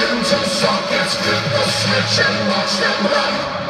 ninja sockets, flip the switch and watch them run.